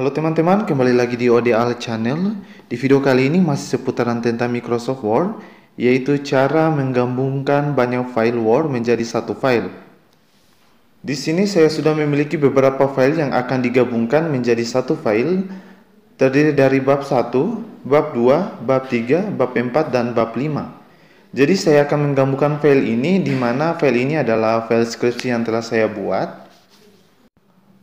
Halo teman-teman, kembali lagi di ODL Channel. Di video kali ini masih seputaran tentang Microsoft Word, yaitu cara menggabungkan banyak file Word menjadi satu file. Di sini saya sudah memiliki beberapa file yang akan digabungkan menjadi satu file, terdiri dari bab 1, bab 2, bab 3, bab 4, dan bab 5. Jadi saya akan menggabungkan file ini di mana file ini adalah file skripsi yang telah saya buat.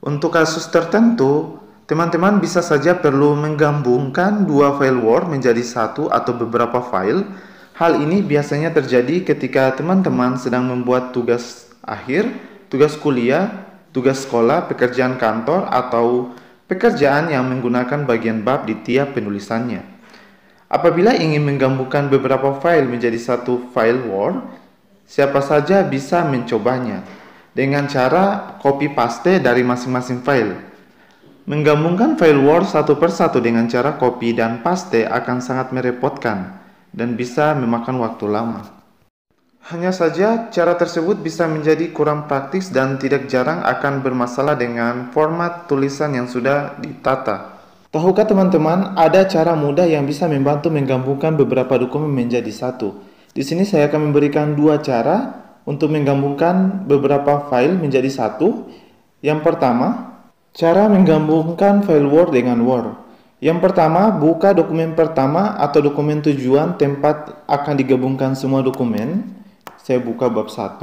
Untuk kasus tertentu, teman-teman bisa saja perlu menggabungkan dua file Word menjadi satu atau beberapa file. Hal ini biasanya terjadi ketika teman-teman sedang membuat tugas akhir, tugas kuliah, tugas sekolah, pekerjaan kantor, atau pekerjaan yang menggunakan bagian bab di tiap penulisannya. Apabila ingin menggabungkan beberapa file menjadi satu file Word, siapa saja bisa mencobanya dengan cara copy paste dari masing-masing file. Menggabungkan file Word satu persatu dengan cara copy dan paste akan sangat merepotkan dan bisa memakan waktu lama. Hanya saja, cara tersebut bisa menjadi kurang praktis dan tidak jarang akan bermasalah dengan format tulisan yang sudah ditata. Tahukah teman-teman, ada cara mudah yang bisa membantu menggabungkan beberapa dokumen menjadi satu. Di sini saya akan memberikan dua cara untuk menggabungkan beberapa file menjadi satu. Yang pertama, cara menggabungkan file Word dengan Word. Yang pertama, buka dokumen pertama atau dokumen tujuan tempat akan digabungkan semua dokumen. Saya buka bab 1.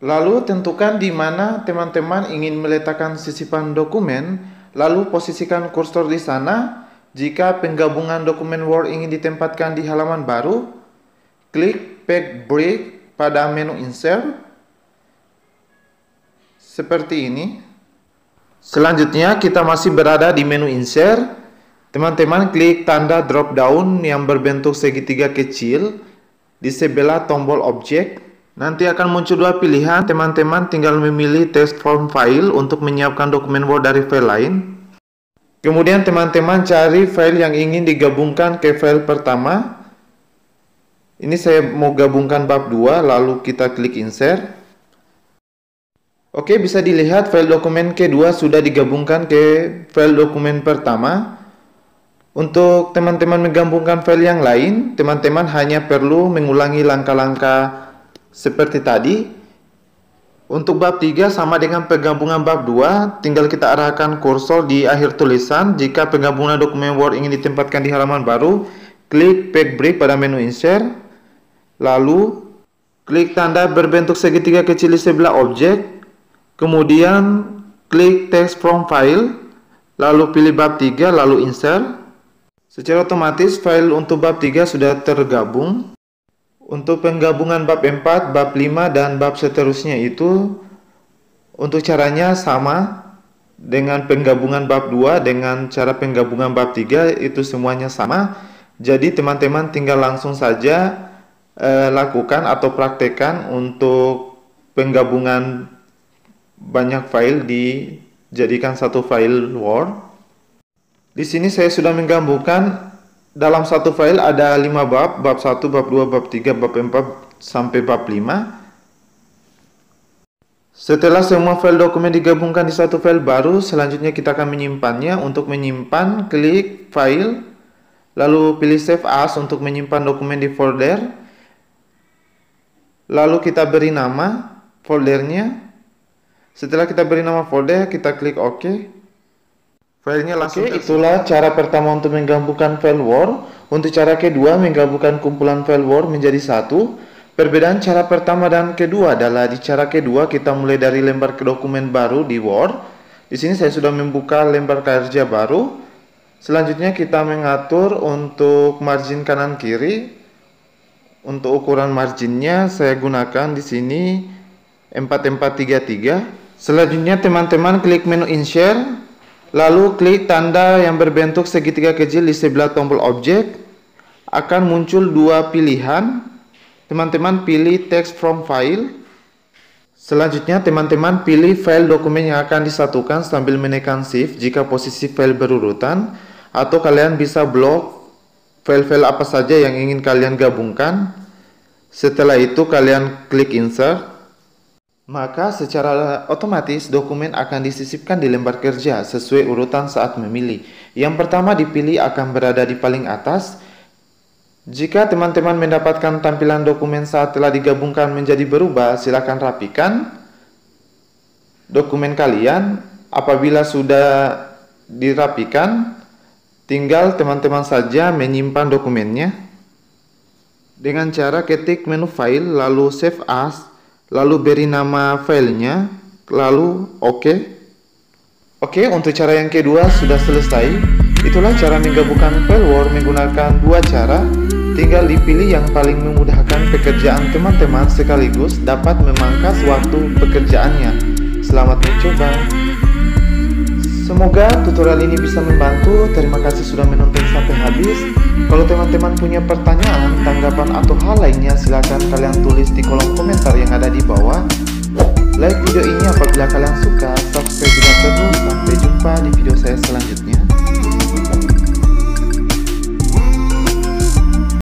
Lalu tentukan di mana teman-teman ingin meletakkan sisipan dokumen Lalu posisikan kursor di sana. Jika penggabungan dokumen Word ingin ditempatkan di halaman baru, klik Pack Break pada menu Insert. Seperti ini. Selanjutnya kita masih berada di menu Insert. Teman-teman klik tanda drop down yang berbentuk segitiga kecil di sebelah tombol objek Nanti akan muncul dua pilihan, teman-teman tinggal memilih test form file untuk menyiapkan dokumen Word dari file lain. Kemudian teman-teman cari file yang ingin digabungkan ke file pertama. Ini saya mau gabungkan bab 2, lalu kita klik insert. Oke, bisa dilihat file dokumen kedua sudah digabungkan ke file dokumen pertama. Untuk teman-teman menggabungkan file yang lain, teman-teman hanya perlu mengulangi langkah-langkah seperti tadi, untuk bab 3 sama dengan penggabungan bab 2, tinggal kita arahkan kursor di akhir tulisan. Jika penggabungan dokumen Word ingin ditempatkan di halaman baru, klik Pack Break pada menu Insert. Lalu, klik tanda berbentuk segitiga kecil di sebelah objek. Kemudian, klik Text from File. Lalu pilih bab 3, lalu Insert. Secara otomatis, file untuk bab 3 sudah tergabung. Untuk penggabungan bab 4, bab 5, dan bab seterusnya itu untuk caranya sama dengan penggabungan bab 2 dengan cara penggabungan bab 3 itu semuanya sama. Jadi teman-teman tinggal langsung saja eh, lakukan atau praktekkan untuk penggabungan banyak file dijadikan satu file Word. Di sini saya sudah menggabungkan dalam satu file ada 5 bab, bab 1, bab 2, bab 3, bab 4 sampai bab 5. Setelah semua file dokumen digabungkan di satu file baru, selanjutnya kita akan menyimpannya. Untuk menyimpan, klik file, lalu pilih save as untuk menyimpan dokumen di folder. Lalu kita beri nama foldernya. Setelah kita beri nama folder, kita klik OK. Filenya langsung Oke, itulah cara pertama untuk menggabungkan file Word. Untuk cara kedua, menggabungkan kumpulan file Word menjadi satu. Perbedaan cara pertama dan kedua adalah di cara kedua kita mulai dari lembar ke dokumen baru di Word. Di sini saya sudah membuka lembar kerja baru. Selanjutnya kita mengatur untuk margin kanan kiri. Untuk ukuran marginnya saya gunakan di sini 4433. Selanjutnya teman-teman klik menu insert Lalu klik tanda yang berbentuk segitiga kecil di sebelah tombol objek. Akan muncul dua pilihan. Teman-teman pilih text from file. Selanjutnya teman-teman pilih file dokumen yang akan disatukan sambil menekan shift jika posisi file berurutan. Atau kalian bisa blok file-file apa saja yang ingin kalian gabungkan. Setelah itu kalian klik insert. Maka secara otomatis dokumen akan disisipkan di lembar kerja sesuai urutan saat memilih. Yang pertama dipilih akan berada di paling atas. Jika teman-teman mendapatkan tampilan dokumen saat telah digabungkan menjadi berubah, silakan rapikan dokumen kalian. Apabila sudah dirapikan, tinggal teman-teman saja menyimpan dokumennya dengan cara ketik menu file lalu save as lalu beri nama filenya, lalu oke. Oke, untuk cara yang kedua sudah selesai. Itulah cara menggabungkan file Word menggunakan dua cara. Tinggal dipilih yang paling memudahkan pekerjaan teman-teman sekaligus dapat memangkas waktu pekerjaannya. Selamat mencoba. Semoga tutorial ini bisa membantu. Terima kasih sudah menonton sampai habis. Kalau teman-teman punya pertanyaan, tanggapan, atau hal lainnya, silahkan kalian tulis di kolom komentar yang ada di bawah. Like video ini apabila kalian suka, subscribe juga terus. Sampai jumpa di video saya selanjutnya.